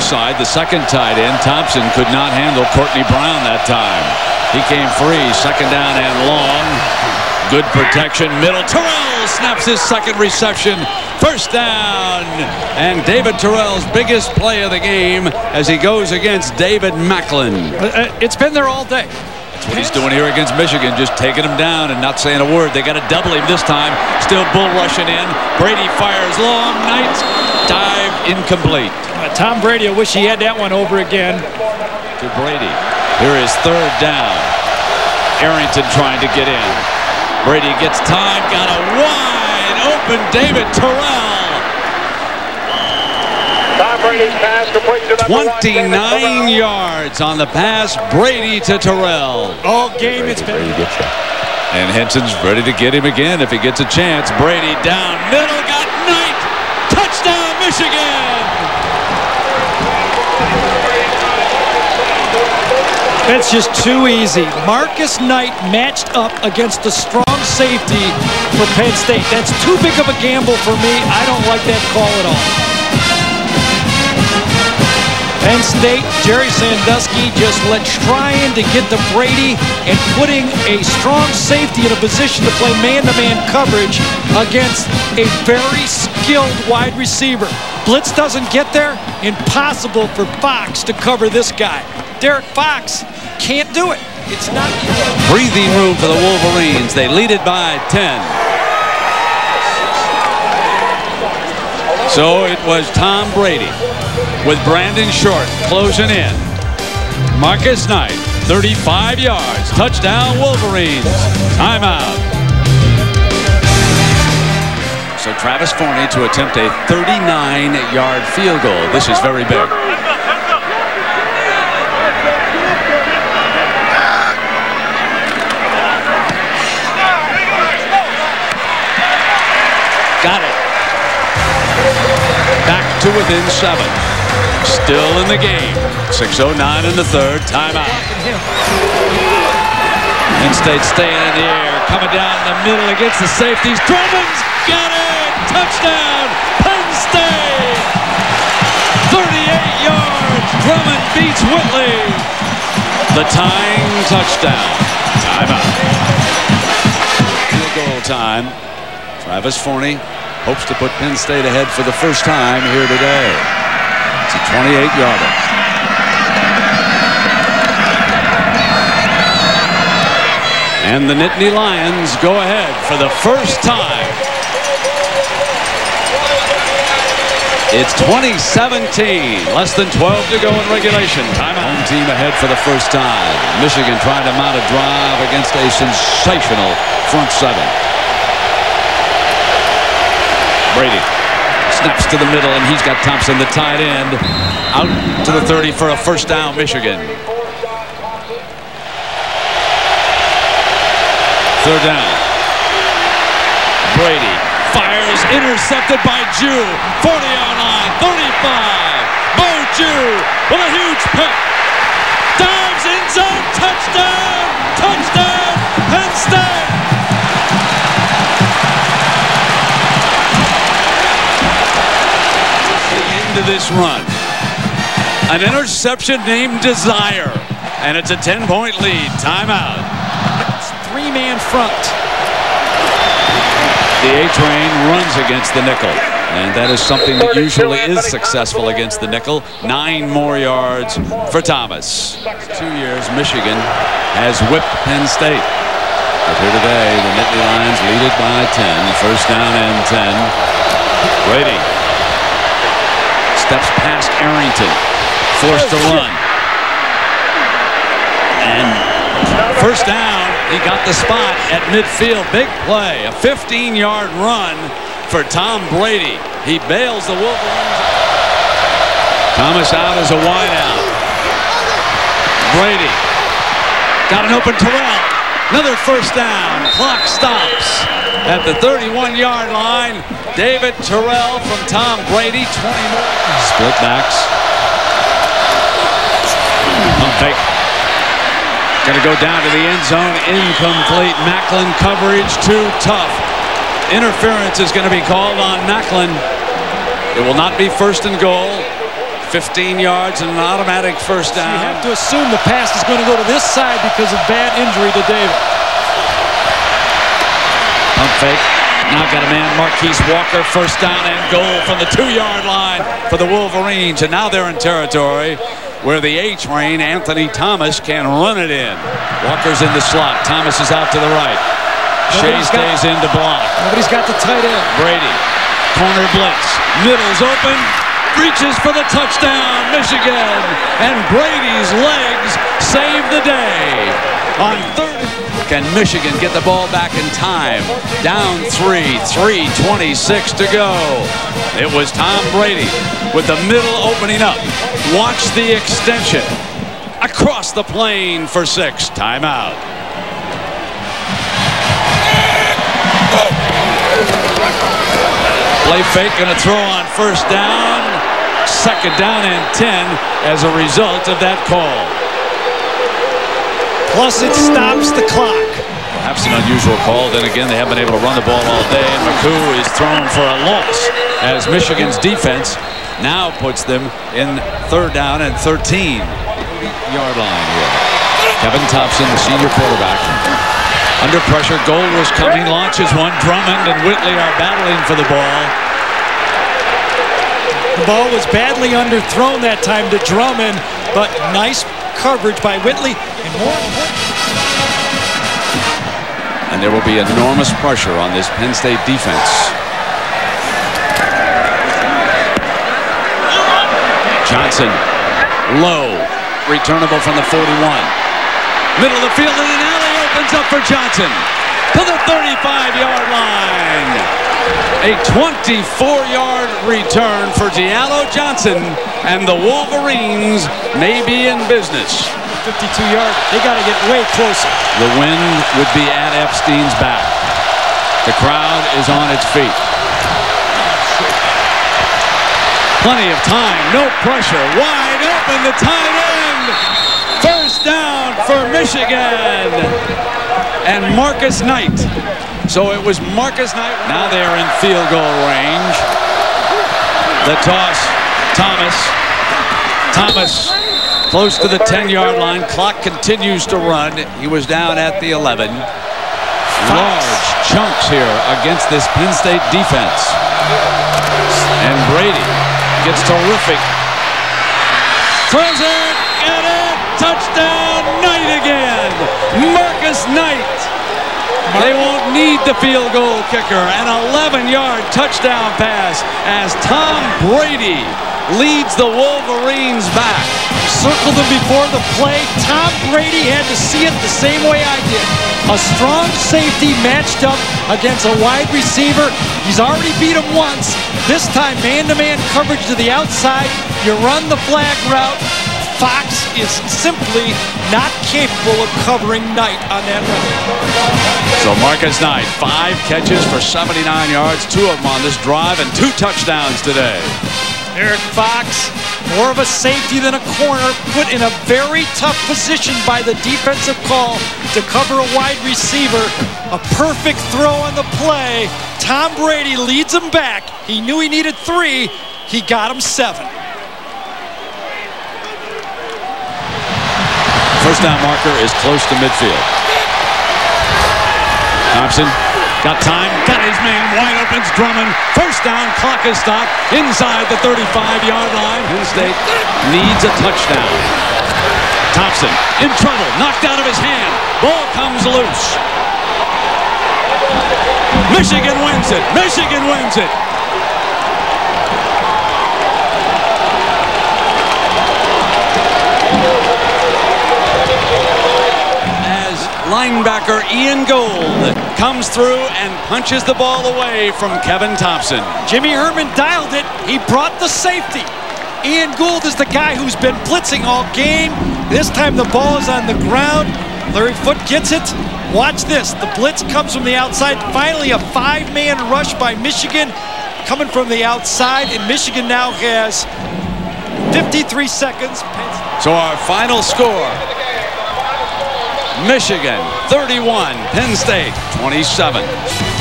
side, the second tight end, Thompson could not handle Courtney Brown that time. He came free, second down and long. Good protection, middle. Terrell snaps his second reception. First down. And David Terrell's biggest play of the game as he goes against David Macklin. Uh, It's been there all day. That's what he's doing here against Michigan, just taking him down and not saying a word. They got to double him this time. Still bull rushing in. Brady fires long. Knight dive incomplete. Uh, Tom Brady, I wish he had that one over again. to Brady. Here is third down. Arrington trying to get in. Brady gets time, got a wide open David Terrell. Tom Brady's pass complete to number 29 Terrell. yards on the pass. Brady to Terrell. All game it's been. And Henson's ready to get him again if he gets a chance. Brady down middle, got Knight. Touchdown, Michigan. That's just too easy. Marcus Knight matched up against a strong safety for Penn State. That's too big of a gamble for me. I don't like that call at all. Penn State, Jerry Sandusky just let trying to get to Brady and putting a strong safety in a position to play man-to-man coverage against a very skilled wide receiver. Blitz doesn't get there. Impossible for Fox to cover this guy. Derek Fox can't do it. It's not. Breathing room for the Wolverines. They lead it by 10. So it was Tom Brady with Brandon Short closing in. Marcus Knight, 35 yards. Touchdown Wolverines. Timeout. So Travis Forney to attempt a 39-yard field goal. This is very big. Got it. Back to within seven. Still in the game. 6.09 in the third. Timeout. Penn State staying in the air. Coming down the middle against the safeties. Drummond's got it. Touchdown. Penn State. 38 yards. Drummond beats Whitley. The tying touchdown. Timeout. Field goal time. Travis Forney hopes to put Penn State ahead for the first time here today. It's a 28-yarder. And the Nittany Lions go ahead for the first time. It's 2017, less than 12 to go in regulation. Timeout. Home team ahead for the first time. Michigan trying to mount a drive against a sensational front seven. Brady snaps to the middle, and he's got Thompson, the tight end, out to the 30 for a first down, Michigan. Third down. Brady fires, intercepted by Jue. 40-yard line, 35. Bhawoh Jue with a huge pick. Dives in zone, touchdown! Touchdown, Penn State! This run. An interception named Desire. And it's a 10-point lead. Timeout. Three-man front. The A-train runs against the nickel. And that is something that usually is successful against the nickel. Nine more yards for Thomas. Two years, Michigan has whipped Penn State. But here today, the Nittany Lions lead it by 10. First down and 10. Brady steps past Arrington. Forced to run. And first down, he got the spot at midfield. Big play. A 15-yard run for Tom Brady. He bails the Wolverines. Thomas out as a wideout. Brady got an open Terrell. Another first down. Clock stops at the 31-yard line. David Terrell from Tom Brady. 20 more. Split backs. Pump fake. Going to go down to the end zone. Incomplete. Macklin coverage too tough. Interference is going to be called on Macklin. It will not be first and goal. 15 yards and an automatic first down. You have to assume the pass is going to go to this side because of bad injury to David. Pump fake. Now got a man, Marquise Walker, first down and goal from the two-yard line for the Wolverines. And now they're in territory where the A-train, Anthony Thomas, can run it in. Walker's in the slot. Thomas is out to the right. Shea stays in to block. Nobody's got the tight end. Brady. Corner blitz. Middle's open. Reaches for the touchdown, Michigan. And Brady's legs save the day. On third. Can Michigan get the ball back in time? Down three, 3.26 to go. It was Tom Brady with the middle opening up. Watch the extension. Across the plane for six. Timeout. Play fake, to throw on first down. Second down and 10 as a result of that call. Plus, it stops the clock. Perhaps an unusual call. Then again, they haven't been able to run the ball all day. And McCoo is thrown for a loss as Michigan's defense now puts them in third down and 13 yard line here. Kevin Thompson, the senior quarterback. Under pressure, goal was coming, launches one. Drummond and Whitley are battling for the ball. The ball was badly underthrown that time to Drummond, but nice coverage by Whitley. And And there will be enormous pressure on this Penn State defense. Johnson, low, returnable from the 41. Middle of the field and an alley opens up for Johnson to the 35-yard line. A 24-yard return for Diallo Johnson, and the Wolverines may be in business. 52 yards. They got to get way closer. The wind would be at Epstein's back. The crowd is on its feet. Plenty of time, no pressure, wide open, the tight end. First down for Michigan. And Marcus Knight. So it was Marcus Knight. Now they are in field goal range. The toss, Thomas. Thomas close to the 10-yard line. Clock continues to run. He was down at the 11. Large chunks here against this Penn State defense. And Brady gets terrific. Throws it, got it, touchdown, Knight again. Marcus Knight. They won't need the field goal kicker. An 11-yard touchdown pass as Tom Brady leads the Wolverines back. Circled him before the play. Tom Brady had to see it the same way I did. A strong safety matched up against a wide receiver. He's already beat him once. This time, man-to-man -man coverage to the outside. You run the flag route. Fox is simply not capable of covering Knight on that run. So Marcus Knight, five catches for 79 yards, two of them on this drive, and two touchdowns today. Derek Fox, more of a safety than a corner, put in a very tough position by the defensive call to cover a wide receiver. A perfect throw on the play. Tom Brady leads him back. He knew he needed three. He got him seven. First down marker is close to midfield. Thompson got time, got his man wide open. Drummond. First down, clock is stopped inside the 35-yard line. Penn State needs a touchdown. Thompson in trouble, knocked out of his hand. Ball comes loose. Michigan wins it. Michigan wins it. Linebacker Ian Gold comes through and punches the ball away from Kevin Thompson. Jimmy Herrmann dialed it. He brought the safety. Ian Gold is the guy who's been blitzing all game. This time the ball is on the ground. Larry Foote gets it. Watch this. The blitz comes from the outside. Finally, a five-man rush by Michigan coming from the outside. And Michigan now has 53 seconds. So our final score Michigan 31, Penn State 27.